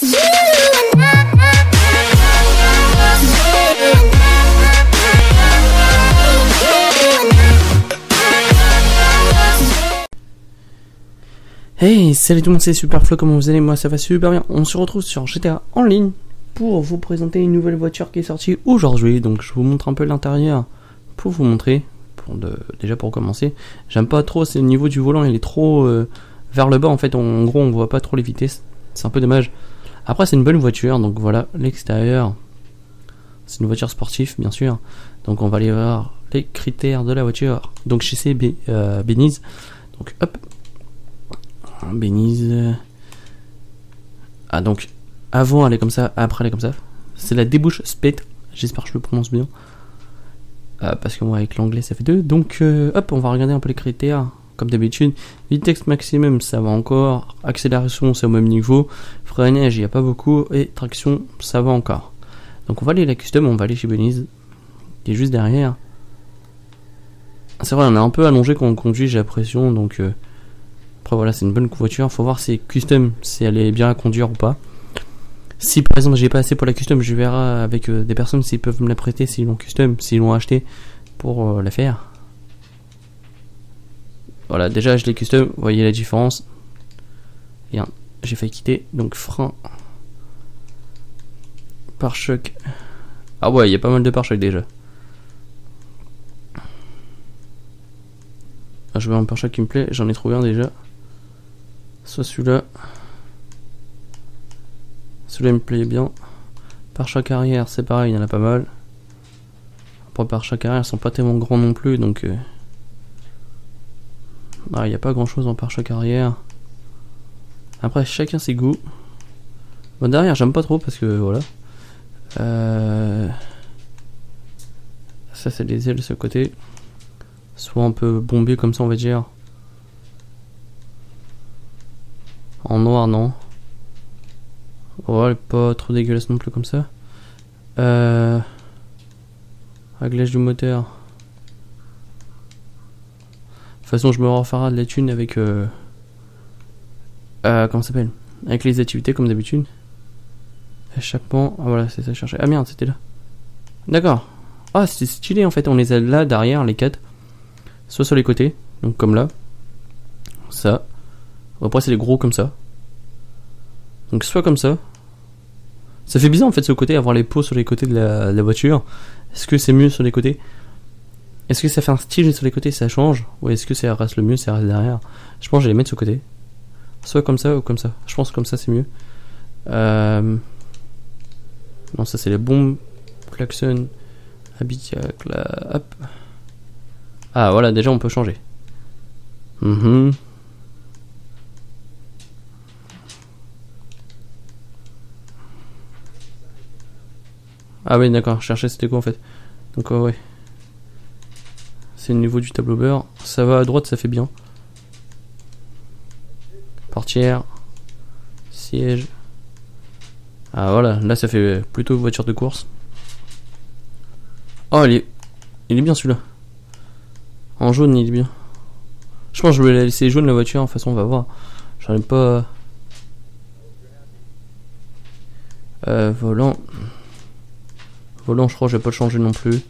Hey, salut tout le monde, c'est Superflo, comment vous allez? Moi ça va super bien. On se retrouve sur GTA en ligne pour vous présenter une nouvelle voiture qui est sortie aujourd'hui. Donc je vous montre un peu l'intérieur pour vous montrer. Déjà pour commencer, j'aime pas trop, c'est le niveau du volant, il est trop euh, vers le bas en fait. En gros, on voit pas trop les vitesses. C'est un peu dommage. Après, c'est une bonne voiture, donc voilà l'extérieur. C'est une voiture sportive, bien sûr. Donc on va aller voir les critères de la voiture. Donc chez ces euh, Beniz. Donc hop, Bénise. Ah, donc, avant elle est comme ça, après elle est comme ça. C'est la débouche spét. J'espère que je le prononce bien. Euh, parce que moi, avec l'anglais, ça fait deux. Donc, euh, hop, on va regarder un peu les critères. Comme d'habitude, vitesse maximum, ça va encore. Accélération, c'est au même niveau. Freinage, il n'y a pas beaucoup. Et traction, ça va encore. Donc, on va aller la custom, on va aller chez Benize. Qui est juste derrière. C'est vrai, on est un peu allongé quand on conduit, j'ai l'impression. Donc, euh, après voilà, c'est une bonne voiture. Faut voir si custom, si elle est bien à conduire ou pas. Si par exemple j'ai pas assez pour la custom, je verrai avec euh, des personnes s'ils peuvent me la prêter, s'ils l'ont custom, s'ils l'ont acheté pour euh, la faire. Voilà, déjà je l'ai custom, vous voyez la différence. J'ai failli quitter. Donc frein. Pare-choc. Ah ouais, il y a pas mal de pare-choc déjà. Ah, je veux un pare-choc qui me plaît, j'en ai trouvé un déjà. Soit celui-là. Celui-là me plaît bien. Par choc arrière, c'est pareil, il y en a pas mal. Après, par choc arrière, ils sont pas tellement grands non plus, donc. Euh, il n'y a pas grand chose en pare-choc arrière. Après, chacun ses goûts. Derrière, j'aime pas trop parce que voilà. Euh, ça, c'est les ailes ce côté. Soit un peu bombé comme ça, on va dire. En noir, non. Ouais, pas trop dégueulasse non plus comme ça. Euh... Réglage du moteur. Toute façon, je me referai de la thune avec... Euh... Euh, comment ça s'appelle? Avec les activités, comme d'habitude. Échappement... Ah voilà, c'est ça, je cherchais. Ah merde, c'était là. D'accord. Ah, c'est stylé en fait. On les a là, derrière, les quatre. Soit sur les côtés, donc comme là. Ça. Après, c'est les gros comme ça. Donc, soit comme ça. Ça fait bizarre en fait ce côté, avoir les pots sur les côtés de la, voiture. Est-ce que c'est mieux sur les côtés? Est-ce que ça fait un style sur les côtés, ça change? Ou est-ce que ça reste le mieux, ça reste derrière? Je pense que je vais les mettre sur le côté. Soit comme ça ou comme ça. Je pense que comme ça c'est mieux. Euh... Non, ça c'est les bombes. Klaxon. Habitacle. Hop. Ah voilà, déjà on peut changer. Mhm. Ah oui, d'accord, chercher c'était quoi en fait? Donc ouais. C'est le niveau du tableau beurre. Ça va à droite, ça fait bien. Portière. Siège. Ah voilà, là ça fait plutôt voiture de course. Oh, il est, il est bien celui-là. En jaune, il est bien. Je pense que je vais la laisser jaune la voiture, de toute façon on va voir. J'en pas... Euh, volant. Volant, je crois, je vais pas le changer non plus.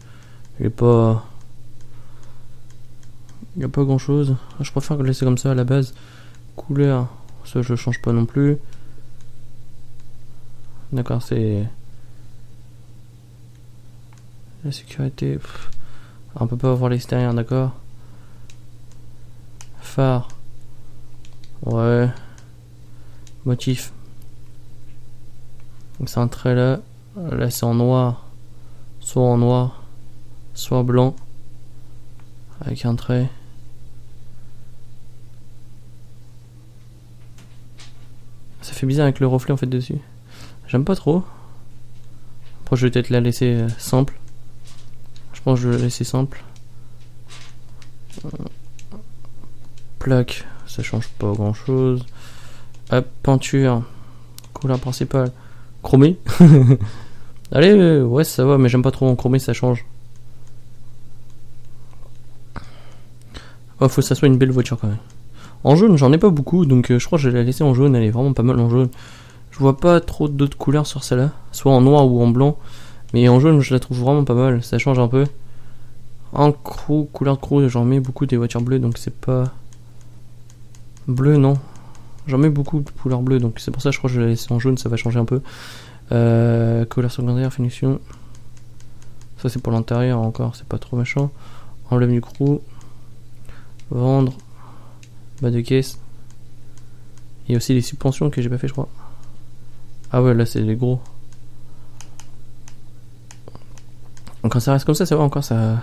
Il est pas. Il n'y a pas grand chose. Je préfère le laisser comme ça à la base. Couleur, ça je change pas non plus. D'accord, c'est. La sécurité. On peut pas voir l'extérieur, d'accord. Phare. Ouais. Motif. Donc c'est un trait là. Là c'est en noir soit en noir, soit blanc, avec un trait. Ça fait bizarre avec le reflet en fait dessus. J'aime pas trop. Après je vais peut-être la laisser euh, simple. Je pense que je vais la laisser simple. Plaque, ça change pas grand chose. Hop, peinture. Couleur principale. Chromé. Allez, euh, ouais, ça va, mais j'aime pas trop en chromé, ça change. Oh, faut que ça soit une belle voiture quand même. En jaune, j'en ai pas beaucoup, donc euh, je crois que je vais la laisser en jaune, elle est vraiment pas mal en jaune. Je vois pas trop d'autres couleurs sur celle-là, soit en noir ou en blanc. Mais en jaune, je la trouve vraiment pas mal. Ça change un peu. En crew, couleur crew, j'en mets beaucoup des voitures bleues, donc c'est pas. Bleu, non. J'en mets beaucoup de couleur bleue, donc c'est pour ça que je crois que je vais la laisser en jaune, ça va changer un peu. Euh, couleur secondaire, finition. Ça c'est pour l'intérieur encore, c'est pas trop méchant. Emblème du crew. Vendre. Bas de caisse. Il y a aussi les suspensions que j'ai pas fait, je crois. Ah ouais, là c'est les gros. Donc quand ça reste comme ça, c'est vrai encore ça.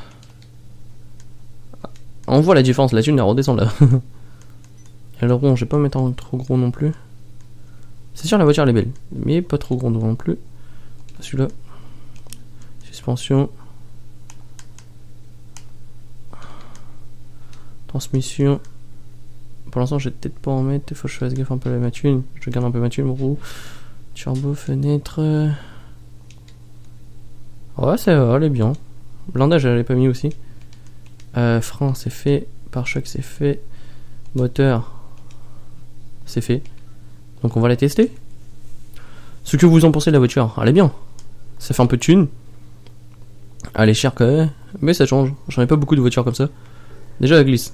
On voit la différence, la thune elle redescend là. Et le rond, je vais pas mettre en trop gros non plus. C'est sûr la voiture elle est belle, mais pas trop gros non plus. Celui-là. Suspension. Transmission. Pour l'instant, je vais peut-être pas en mettre. Il faut que je fasse gaffe un peu à ma thune. Je garde un peu ma thune, roue. Turbo, fenêtre. Ouais, ça va, elle est bien. Blindage, elle l'ai pas mis aussi. Euh, frein, c'est fait. Pare-choc, c'est fait. Moteur, c'est fait. Donc on va la tester. Ce que vous en pensez de la voiture, elle est bien. Ça fait un peu de thune. Elle est chère quand même, mais ça change. J'en ai pas beaucoup de voitures comme ça. Déjà, elle glisse.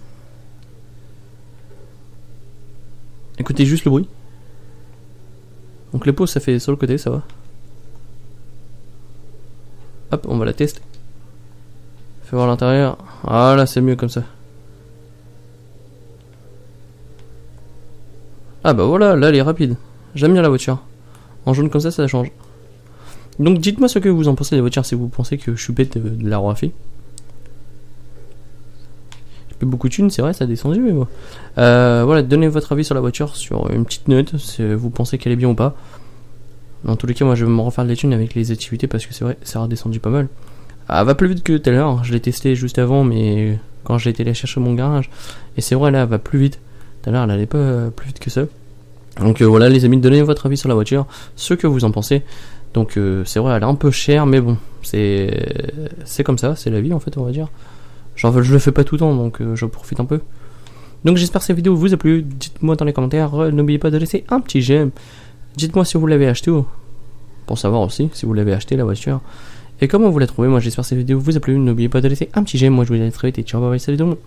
Écoutez juste le bruit. Donc les pauses, ça fait sur le côté, ça va. Hop, on va la tester. Fais voir l'intérieur. Voilà, c'est mieux comme ça. Ah bah voilà, là elle est rapide. J'aime bien la voiture. En jaune comme ça, ça change. Donc dites-moi ce que vous en pensez de la voiture si vous pensez que je suis bête de la refait. Beaucoup de thunes, c'est vrai, ça a descendu, mais bon. Euh, voilà, donnez votre avis sur la voiture, sur une petite note, si vous pensez qu'elle est bien ou pas. Dans tous les cas, moi je vais me refaire les thunes avec les activités parce que c'est vrai, ça a redescendu pas mal. Elle va plus vite que tout à l'heure, je l'ai testé juste avant, mais quand j'ai été la chercher mon garage. Et c'est vrai, là, elle va plus vite. Tout à l'heure, elle allait pas plus vite que ça. Donc euh, voilà, les amis, donnez votre avis sur la voiture, ce que vous en pensez. Donc euh, c'est vrai, elle est un peu chère, mais bon, c'est c'est comme ça, c'est la vie en fait, on va dire. Genre, je le fais pas tout le temps, donc euh, je profite un peu. Donc j'espère que cette vidéo vous a plu. Dites-moi dans les commentaires. N'oubliez pas de laisser un petit j'aime. Dites-moi si vous l'avez acheté ou pour savoir aussi si vous l'avez acheté la voiture. Et comment vous l'avez trouvé Moi j'espère que cette vidéo vous a plu. N'oubliez pas de laisser un petit j'aime. Moi je vous dis à très vite et ciao bye bye salut tout.